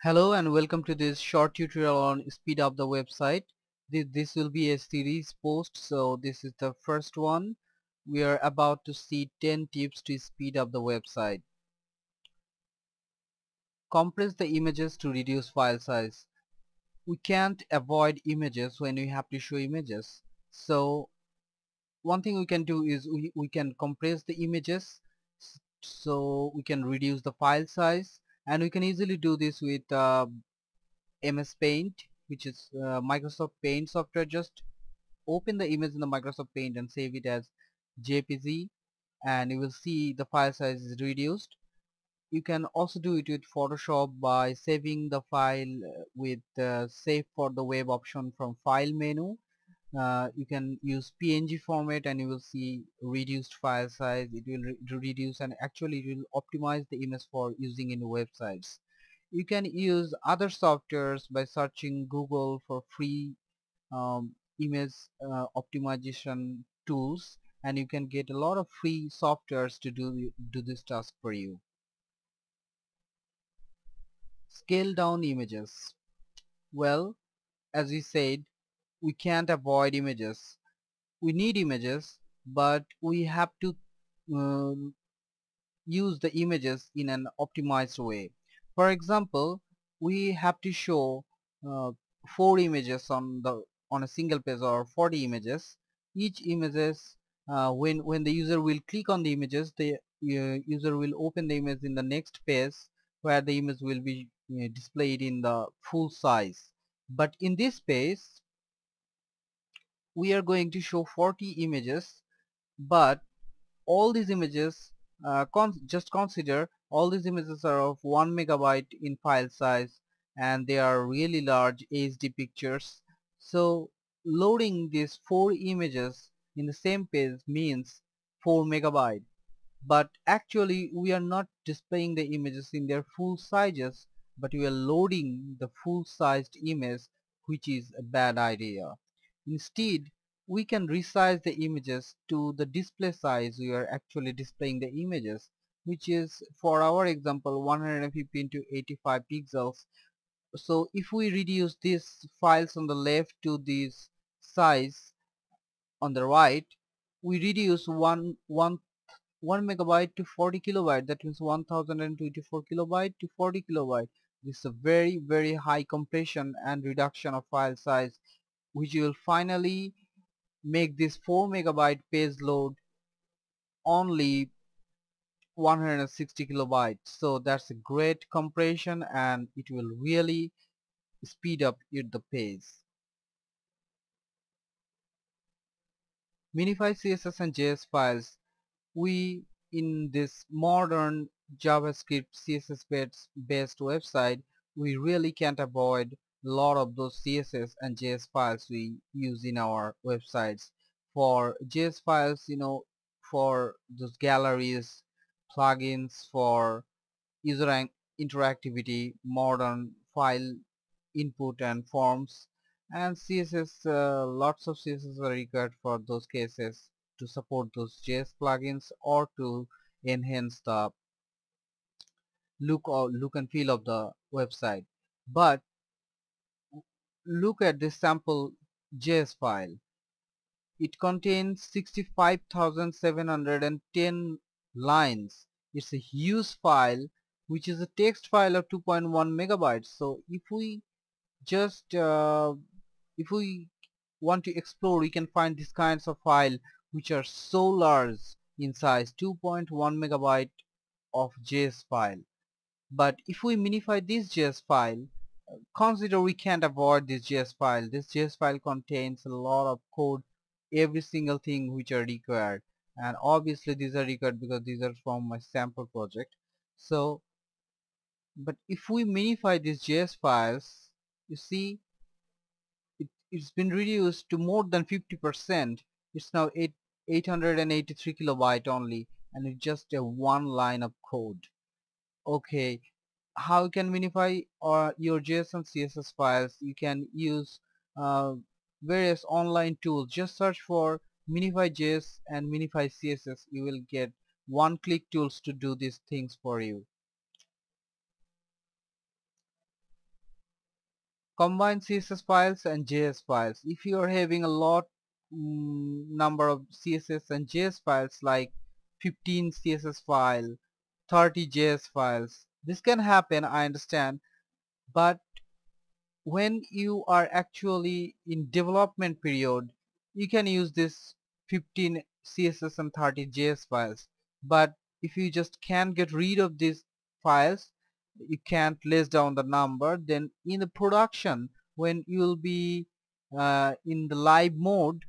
Hello and welcome to this short tutorial on speed up the website. This, will be a series post so this is the first one. We are about to see 10 tips to speed up the website. Compress the images to reduce file size. We can't avoid images when we have to show images. So one thing we can do is we, we can compress the images so we can reduce the file size and we can easily do this with uh, MS Paint which is uh, Microsoft Paint software. Just open the image in the Microsoft Paint and save it as JPG and you will see the file size is reduced. You can also do it with Photoshop by saving the file uh, with uh, save for the web option from file menu uh, you can use PNG format and you will see reduced file size. It will re reduce and actually it will optimize the image for using in websites. You can use other softwares by searching Google for free um, image uh, optimization tools and you can get a lot of free softwares to do do this task for you. Scale down images. Well as we said we can't avoid images. We need images but we have to um, use the images in an optimized way. For example we have to show uh, four images on the on a single page or 40 images. Each images uh, when when the user will click on the images the uh, user will open the image in the next page where the image will be uh, displayed in the full size. But in this page we are going to show 40 images but all these images uh, con just consider all these images are of 1 megabyte in file size and they are really large HD pictures. So loading these four images in the same page means 4 megabyte. But actually we are not displaying the images in their full sizes but we are loading the full sized image which is a bad idea Instead, we can resize the images to the display size we are actually displaying the images which is for our example 150 into 85 pixels. So if we reduce these files on the left to this size on the right we reduce one one 1 megabyte to 40 kilobyte. That means 1024 kilobyte to 40 kilobyte. This is a very very high compression and reduction of file size which will finally make this 4 megabyte page load only 160 kilobytes. So that's a great compression and it will really speed up the page minify css and js files we in this modern javascript css based website we really can't avoid lot of those CSS and JS files we use in our websites. For JS files you know for those galleries plugins for user interactivity modern file input and forms and CSS uh, lots of CSS are required for those cases to support those JS plugins or to enhance the look or look and feel of the website. But look at this sample JS file. It contains 65,710 lines. It's a huge file which is a text file of 2.1 megabytes. So if we just uh, if we want to explore we can find these kinds of file which are so large in size 2.1 megabyte of JS file but if we minify this JS file consider we can't avoid this JS file. This JS file contains a lot of code, every single thing which are required and obviously these are required because these are from my sample project. So but if we minify these JS files you see it, it's been reduced to more than 50% it's now 8, 883 kilobyte only and it's just a one line of code okay how you can minify or your JS and CSS files. You can use uh, various online tools. Just search for minify JS and minify CSS you will get one click tools to do these things for you. Combine CSS files and JS files. If you are having a lot mm, number of CSS and JS files like 15 CSS file 30 JS files this can happen I understand but when you are actually in development period you can use this 15 CSS and 30 JS files. But if you just can't get rid of these files you can't list down the number then in the production when you'll be uh, in the live mode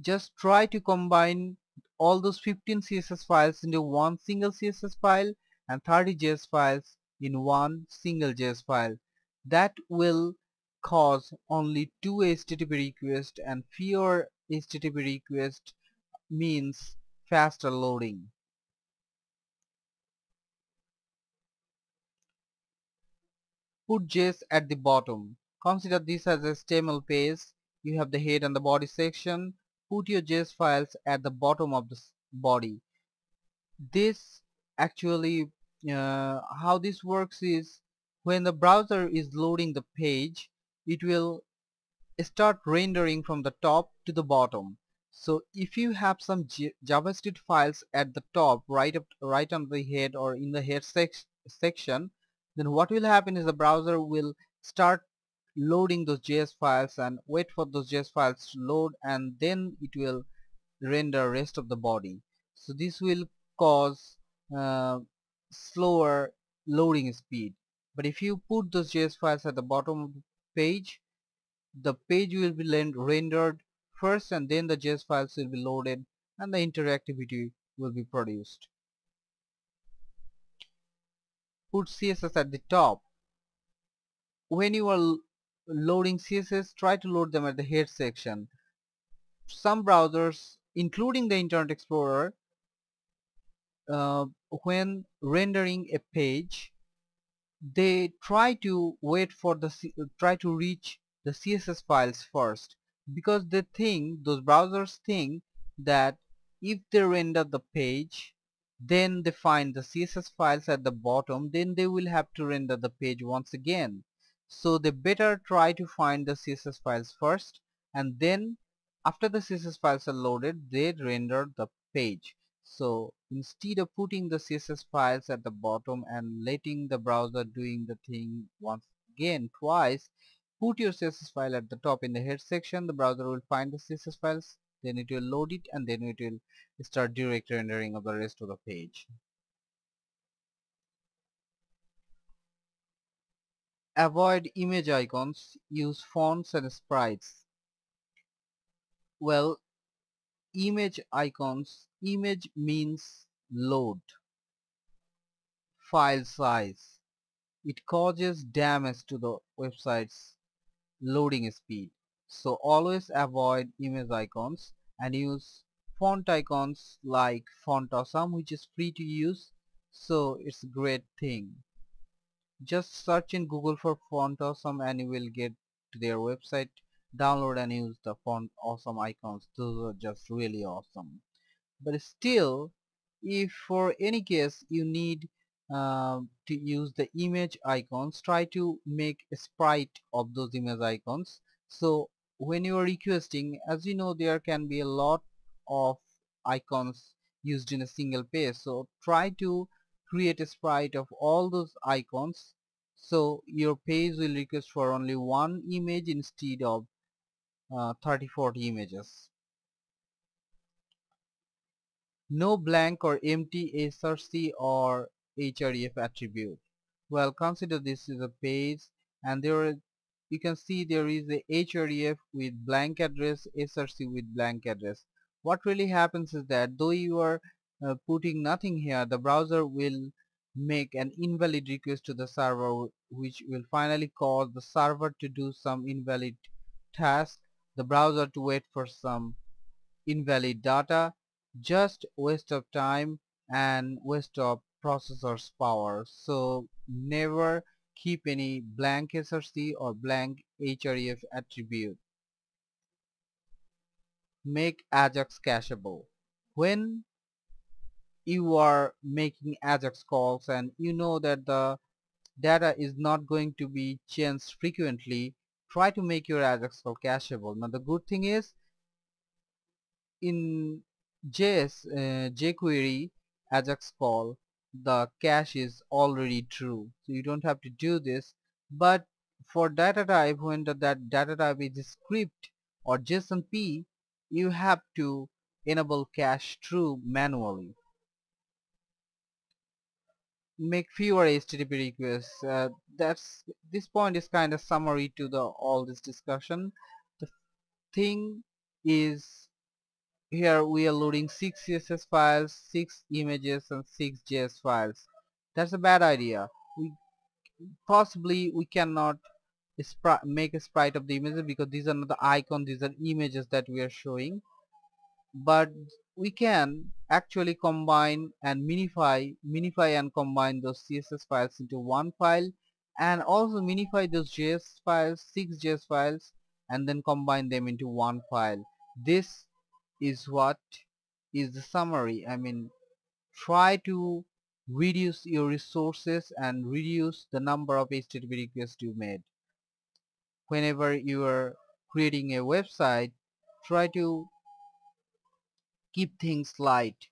just try to combine all those 15 CSS files into one single CSS file and 30 JS files in one single JS file that will cause only two HTTP requests and fewer HTTP requests means faster loading Put JS at the bottom. Consider this as a HTML page. You have the head and the body section. Put your JS files at the bottom of the body. This actually, uh, how this works is when the browser is loading the page, it will start rendering from the top to the bottom. So if you have some JavaScript files at the top, right up, right on the head or in the head sec section, then what will happen is the browser will start loading those JS files and wait for those JS files to load and then it will render rest of the body so this will cause uh, slower loading speed. But if you put those JS files at the bottom of the page the page will be rendered first and then the JS files will be loaded and the interactivity will be produced. Put CSS at the top. When you are loading CSS try to load them at the head section. Some browsers including the Internet Explorer uh, when rendering a page they try to wait for the try to reach the CSS files first. Because they think those browsers think that if they render the page then they find the CSS files at the bottom then they will have to render the page once again. So they better try to find the CSS files first and then after the CSS files are loaded they render the page so instead of putting the CSS files at the bottom and letting the browser doing the thing once again twice put your CSS file at the top in the head section the browser will find the CSS files then it will load it and then it will start direct rendering of the rest of the page. Avoid image icons use fonts and sprites. Well image icons image means load file size. It causes damage to the website's loading speed. So always avoid image icons and use font icons like font awesome which is free to use. So it's a great thing. Just search in google for font awesome and you will get to their website. Download and use the font awesome icons. Those are just really awesome but still if for any case you need uh, to use the image icons try to make a sprite of those image icons. So when you are requesting as you know there can be a lot of icons used in a single page so try to create a sprite of all those icons. So your page will request for only one image instead of uh, 30 40 images no blank or empty src or href attribute. Well consider this is a page and there you can see there is a href with blank address src with blank address. What really happens is that though you are uh, putting nothing here the browser will make an invalid request to the server which will finally cause the server to do some invalid task the browser to wait for some invalid data just waste of time and waste of processor's power. So never keep any blank src or blank href attribute. Make ajax cacheable. When you are making ajax calls and you know that the data is not going to be changed frequently try to make your Ajax call cacheable. Now the good thing is in JS uh, jQuery Ajax call the cache is already true. So you don't have to do this. But for data type when the, that data type is script or JSON-P you have to enable cache true manually. Make fewer HTTP requests. Uh, that's this point is kind of summary to the all this discussion. The thing is here we are loading 6 CSS files 6 images and 6 JS files. That's a bad idea. We possibly we cannot make a sprite of the images because these are not the icons these are images that we are showing. But we can actually combine and minify minify and combine those CSS files into one file and also minify those JS files six JS files and then combine them into one file. This is what is the summary. I mean try to reduce your resources and reduce the number of HTTP requests you made. Whenever you are creating a website try to keep things light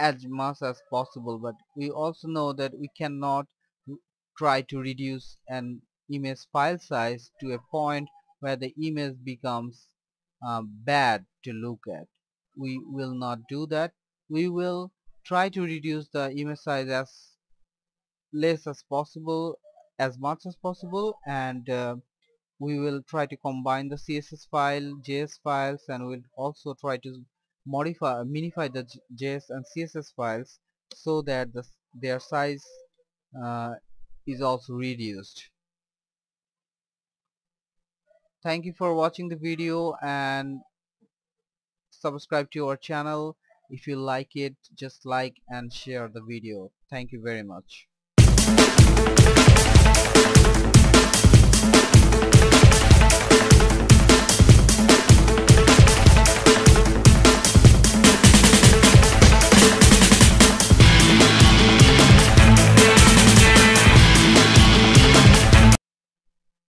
as much as possible. But we also know that we cannot try to reduce an image file size to a point where the image becomes uh, bad to look at. We will not do that. We will try to reduce the image size as less as possible as much as possible and uh, we will try to combine the CSS file JS files and we'll also try to modify minify the JS and CSS files so that the, their size uh, is also reduced thank you for watching the video and subscribe to our channel. If you like it just like and share the video. Thank you very much.